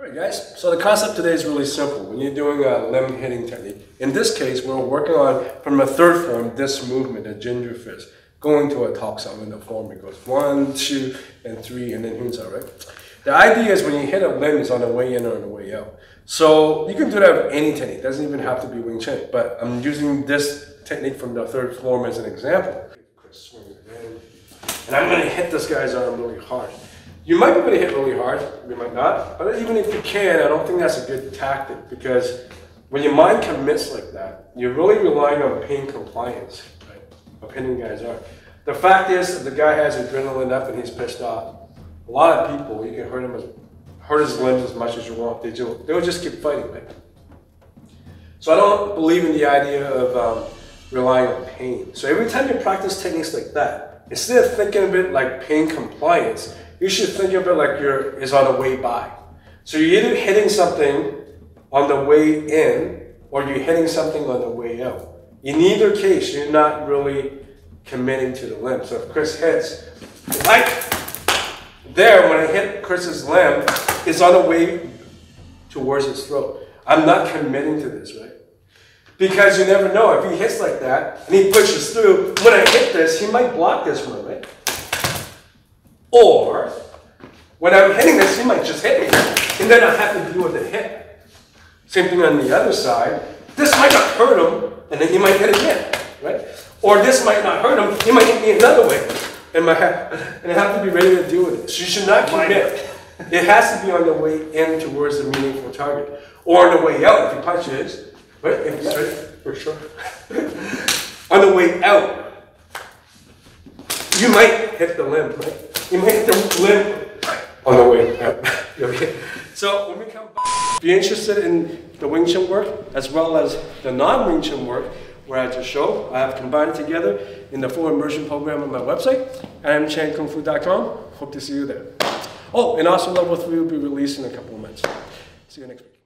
Alright guys, so the concept today is really simple. When you're doing a limb hitting technique, in this case we're working on, from a third form, this movement, a ginger fist, going to a tokusatsu in the form. It goes one, two, and three, and then hunza, right? The idea is when you hit a limb, it's on the way in or on the way out. So you can do that with any technique. It doesn't even have to be Wing Chun, but I'm using this technique from the third form as an example. And I'm gonna hit this guy's arm really hard. You might be able to hit really hard, you might not, but even if you can, I don't think that's a good tactic because when your mind commits like that, you're really relying on pain compliance, right? Hitting guys are. The fact is, the guy has adrenaline up and he's pissed off, a lot of people, you can hurt him as, hurt his limbs as much as you want. They do. They'll just keep fighting, right? So I don't believe in the idea of um, relying on pain. So every time you practice techniques like that, instead of thinking of it like pain compliance, you should think of it like you're is on the way by. So you're either hitting something on the way in or you're hitting something on the way out. In either case, you're not really committing to the limb. So if Chris hits, like there, when I hit Chris's limb, it's on the way towards his throat. I'm not committing to this, right? Because you never know. If he hits like that and he pushes through, when I hit this, he might block this one, right? Or when I'm hitting this, he might just hit me. And then I have to deal with the hit. Same thing on the other side. This might not hurt him, and then he might hit again, right? Or this might not hurt him, he might hit me another way. And, my, and I have to be ready to deal with it. So you should not commit. It has to be on the way in towards the meaningful target. Or on the way out, if he punches, right? If he's ready, for sure. on the way out, you might hit the limb, right? You might hit the limb on the way okay? So when we come back, you're interested in the Wing Chun work as well as the non-Wing Chun work, where I just show, I have combined it together in the full immersion program on my website, adamchankungfu.com. Hope to see you there. Oh, and also level three will be released in a couple of months. See you next week.